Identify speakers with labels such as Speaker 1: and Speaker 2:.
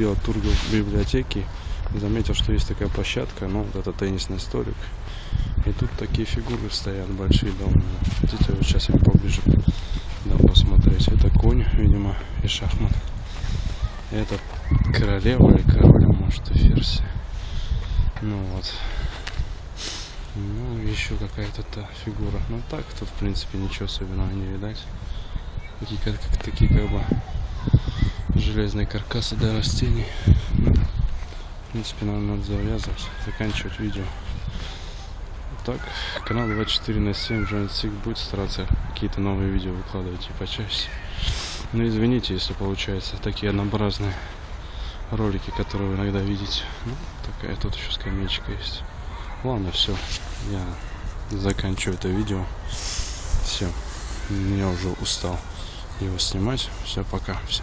Speaker 1: делал тур в библиотеке. Заметил, что есть такая площадка, ну, вот это теннисный столик. И тут такие фигуры стоят большие дома. Хотите, вот сейчас их поближе да, посмотреть. Это конь, видимо, и шахмат. Это королева или король, может, и ферзь. Ну вот. Ну, еще какая-то та фигура. Ну так, тут, в принципе, ничего особенного не видать. Такие как, как, такие как бы железные каркасы для растений. Ну, в принципе, наверное, надо завязывать, заканчивать видео. Так, канал 24 на 7 Joint Sig будет стараться какие-то новые видео выкладывать и почаще. Ну, извините, если получается такие однообразные ролики, которые вы иногда видите. Ну, такая тут еще скамеечка есть. Ладно, все. Я заканчиваю это видео. Все. Я уже устал его снимать. Все, пока. Все.